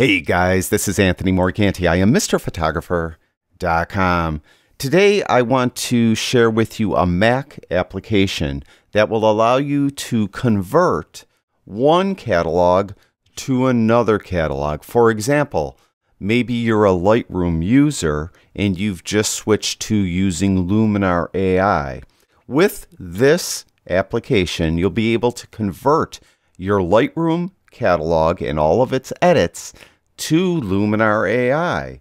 Hey guys, this is Anthony Morganti. I am MrPhotographer.com. Today I want to share with you a Mac application that will allow you to convert one catalog to another catalog. For example, maybe you're a Lightroom user and you've just switched to using Luminar AI. With this application, you'll be able to convert your Lightroom catalog and all of its edits to Luminar AI.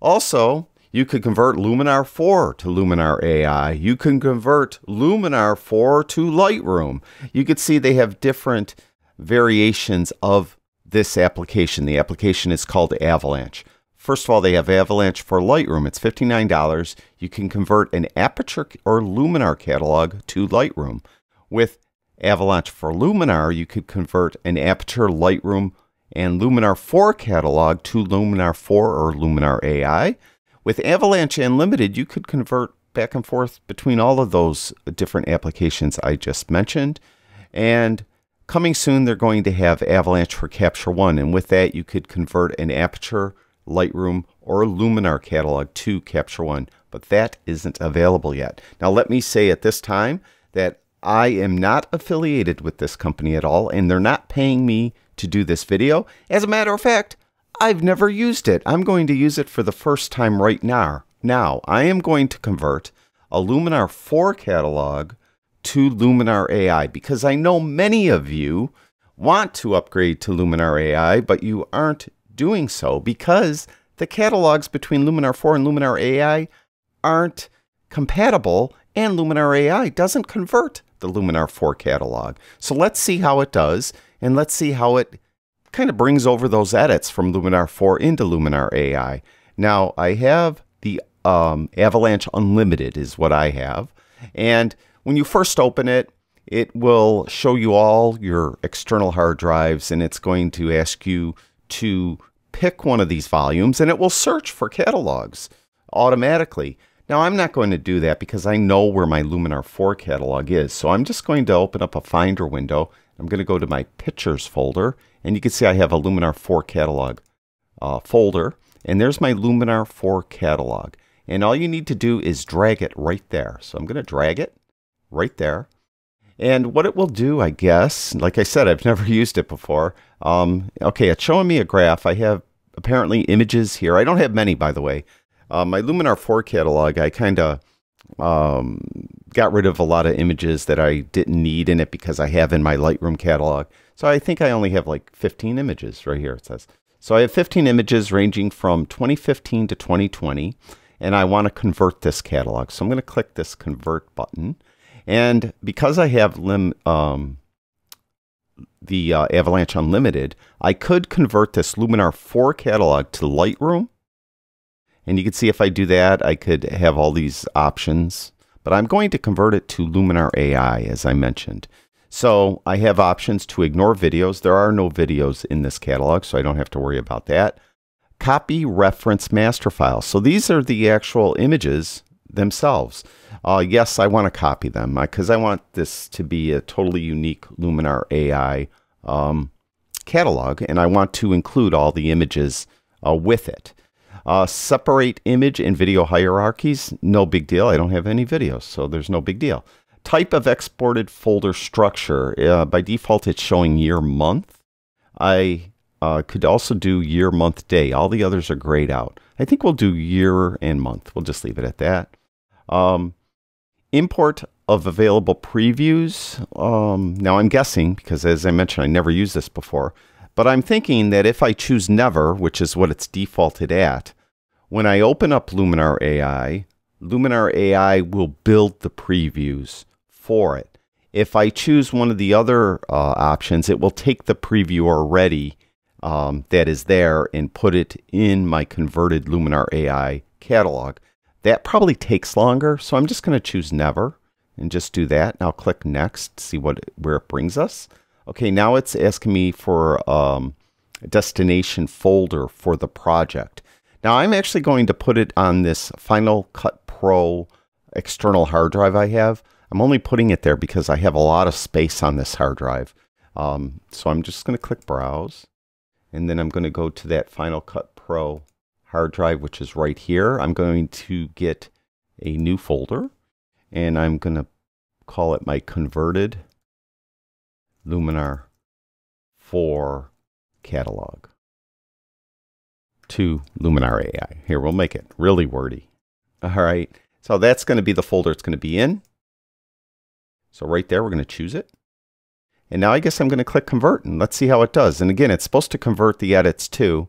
Also, you could convert Luminar 4 to Luminar AI. You can convert Luminar 4 to Lightroom. You could see they have different variations of this application. The application is called Avalanche. First of all, they have Avalanche for Lightroom. It's $59. You can convert an Aperture or Luminar catalog to Lightroom. With Avalanche for Luminar, you could convert an Aperture, Lightroom, and Luminar 4 catalog to Luminar 4 or Luminar AI. With Avalanche Unlimited, you could convert back and forth between all of those different applications I just mentioned. And coming soon, they're going to have Avalanche for Capture One. And with that, you could convert an Aperture, Lightroom, or Luminar catalog to Capture One. But that isn't available yet. Now, let me say at this time that I am not affiliated with this company at all, and they're not paying me to do this video. As a matter of fact, I've never used it. I'm going to use it for the first time right now. Now, I am going to convert a Luminar 4 catalog to Luminar AI because I know many of you want to upgrade to Luminar AI, but you aren't doing so because the catalogs between Luminar 4 and Luminar AI aren't compatible and Luminar AI doesn't convert the Luminar 4 catalog. So let's see how it does, and let's see how it kind of brings over those edits from Luminar 4 into Luminar AI. Now, I have the um, Avalanche Unlimited is what I have. And when you first open it, it will show you all your external hard drives, and it's going to ask you to pick one of these volumes, and it will search for catalogs automatically. Now I'm not going to do that because I know where my Luminar 4 catalog is. So I'm just going to open up a Finder window. I'm going to go to my Pictures folder and you can see I have a Luminar 4 catalog uh, folder. And there's my Luminar 4 catalog. And all you need to do is drag it right there. So I'm going to drag it right there. And what it will do, I guess, like I said, I've never used it before. Um, okay, it's showing me a graph. I have apparently images here. I don't have many, by the way. Uh, my Luminar 4 catalog, I kind of um, got rid of a lot of images that I didn't need in it because I have in my Lightroom catalog. So I think I only have like 15 images right here, it says. So I have 15 images ranging from 2015 to 2020, and I want to convert this catalog. So I'm going to click this convert button. And because I have lim, um, the uh, Avalanche Unlimited, I could convert this Luminar 4 catalog to Lightroom and you can see if I do that, I could have all these options. But I'm going to convert it to Luminar AI, as I mentioned. So I have options to ignore videos. There are no videos in this catalog, so I don't have to worry about that. Copy reference master files. So these are the actual images themselves. Uh, yes, I want to copy them because I want this to be a totally unique Luminar AI um, catalog, and I want to include all the images uh, with it. Uh, separate image and video hierarchies, no big deal. I don't have any videos, so there's no big deal. Type of exported folder structure. Uh, by default, it's showing year month. I uh, could also do year month day. All the others are grayed out. I think we'll do year and month. We'll just leave it at that. Um, import of available previews. Um, now I'm guessing because as I mentioned, I never used this before, but I'm thinking that if I choose never, which is what it's defaulted at, when I open up Luminar AI, Luminar AI will build the previews for it. If I choose one of the other uh, options, it will take the preview already um, that is there and put it in my converted Luminar AI catalog. That probably takes longer, so I'm just going to choose never and just do that. Now click next, see what where it brings us. Okay, now it's asking me for um, a destination folder for the project. Now I'm actually going to put it on this Final Cut Pro external hard drive I have. I'm only putting it there because I have a lot of space on this hard drive. Um, so I'm just going to click Browse. And then I'm going to go to that Final Cut Pro hard drive, which is right here. I'm going to get a new folder and I'm going to call it my converted Luminar 4 catalog to Luminar AI. Here, we'll make it really wordy. All right. So that's going to be the folder it's going to be in. So right there, we're going to choose it. And now I guess I'm going to click convert and let's see how it does. And again, it's supposed to convert the edits too.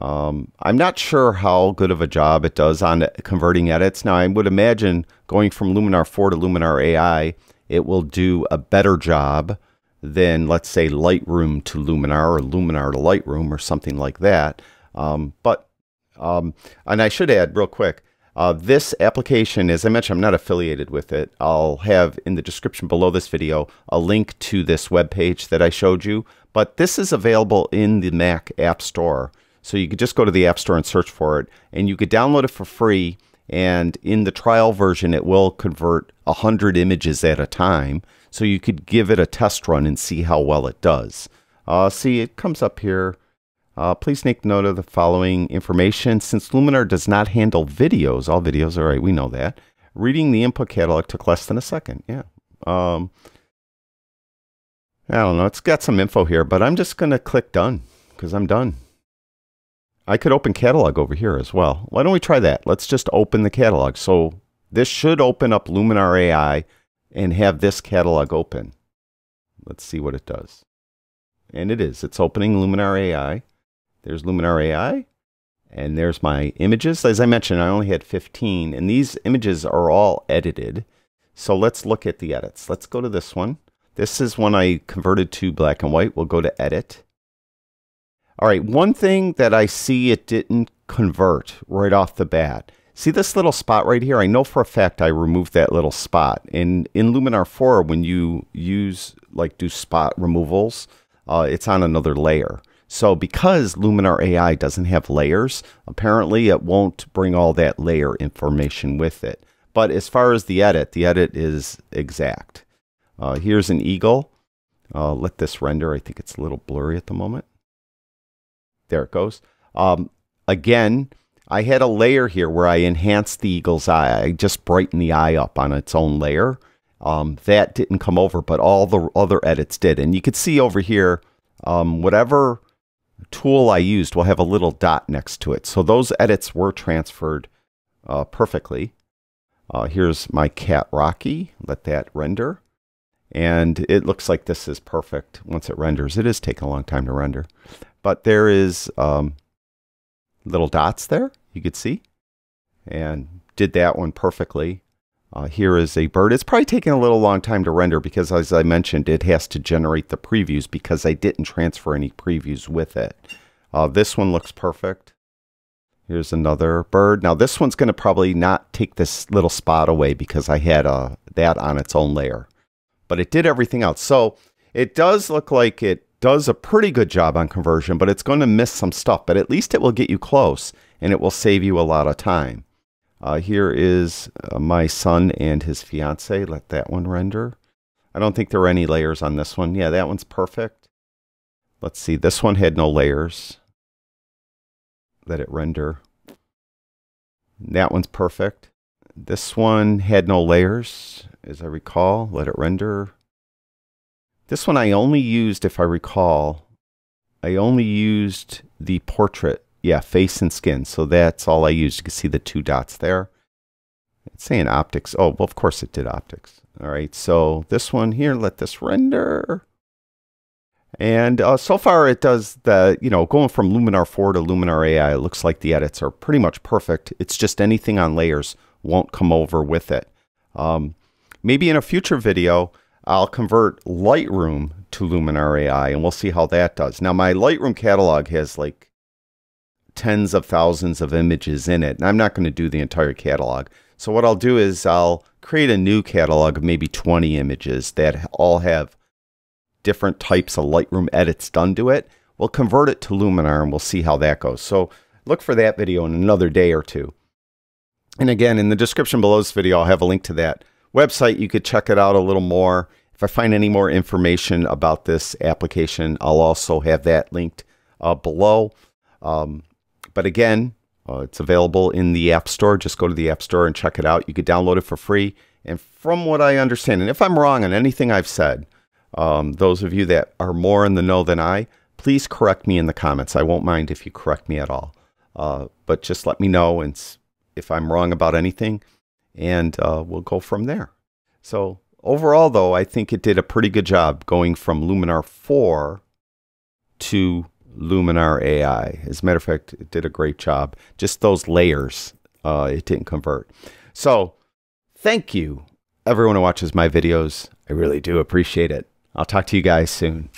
Um, I'm not sure how good of a job it does on converting edits. Now, I would imagine going from Luminar 4 to Luminar AI, it will do a better job than, let's say, Lightroom to Luminar or Luminar to Lightroom or something like that. Um, but, um, and I should add real quick, uh, this application, as I mentioned, I'm not affiliated with it. I'll have in the description below this video a link to this web page that I showed you. But this is available in the Mac App Store. So you could just go to the App Store and search for it, and you could download it for free. And in the trial version, it will convert 100 images at a time. So you could give it a test run and see how well it does. Uh, see, it comes up here. Uh, please take note of the following information. Since Luminar does not handle videos, all videos, all right, we know that. Reading the input catalog took less than a second. Yeah. Um, I don't know. It's got some info here, but I'm just going to click done because I'm done. I could open catalog over here as well. Why don't we try that? Let's just open the catalog. So this should open up Luminar AI and have this catalog open. Let's see what it does. And it is. It's opening Luminar AI. There's Luminar AI. And there's my images. As I mentioned, I only had 15. And these images are all edited. So let's look at the edits. Let's go to this one. This is one I converted to black and white. We'll go to Edit. All right, one thing that I see it didn't convert right off the bat. See this little spot right here? I know for a fact I removed that little spot. And in Luminar 4, when you use, like do spot removals, uh, it's on another layer. So because Luminar AI doesn't have layers, apparently it won't bring all that layer information with it. But as far as the edit, the edit is exact. Uh, here's an eagle. Uh, let this render. I think it's a little blurry at the moment. There it goes. Um, again, I had a layer here where I enhanced the eagle's eye. I just brightened the eye up on its own layer. Um, that didn't come over, but all the other edits did. And you can see over here, um, whatever tool I used will have a little dot next to it. So those edits were transferred uh, perfectly. Uh, here's my cat Rocky. Let that render. And it looks like this is perfect once it renders. It is taking a long time to render. But there is um, little dots there, you could see. And did that one perfectly. Uh, here is a bird. It's probably taking a little long time to render because, as I mentioned, it has to generate the previews because I didn't transfer any previews with it. Uh, this one looks perfect. Here's another bird. Now, this one's going to probably not take this little spot away because I had uh, that on its own layer. But it did everything else. So it does look like it does a pretty good job on conversion, but it's going to miss some stuff. But at least it will get you close and it will save you a lot of time. Uh, here is uh, my son and his fiance. Let that one render. I don't think there are any layers on this one. Yeah, that one's perfect. Let's see. This one had no layers. Let it render. That one's perfect. This one had no layers, as I recall. Let it render. This one I only used, if I recall, I only used the portrait yeah, face and skin. So that's all I used. You can see the two dots there. It's saying optics. Oh, well, of course it did optics. All right, so this one here, let this render. And uh, so far it does the, you know, going from Luminar 4 to Luminar AI, it looks like the edits are pretty much perfect. It's just anything on layers won't come over with it. Um, maybe in a future video, I'll convert Lightroom to Luminar AI and we'll see how that does. Now my Lightroom catalog has like tens of thousands of images in it. And I'm not going to do the entire catalog. So what I'll do is I'll create a new catalog of maybe 20 images that all have different types of Lightroom edits done to it. We'll convert it to Luminar and we'll see how that goes. So look for that video in another day or two. And again, in the description below this video, I'll have a link to that website. You could check it out a little more. If I find any more information about this application, I'll also have that linked uh, below. Um, but again, uh, it's available in the App Store. Just go to the App Store and check it out. You could download it for free. And from what I understand, and if I'm wrong on anything I've said, um, those of you that are more in the know than I, please correct me in the comments. I won't mind if you correct me at all. Uh, but just let me know and if I'm wrong about anything, and uh, we'll go from there. So overall, though, I think it did a pretty good job going from Luminar 4 to Luminar AI. As a matter of fact, it did a great job. Just those layers, uh, it didn't convert. So thank you, everyone who watches my videos. I really do appreciate it. I'll talk to you guys soon.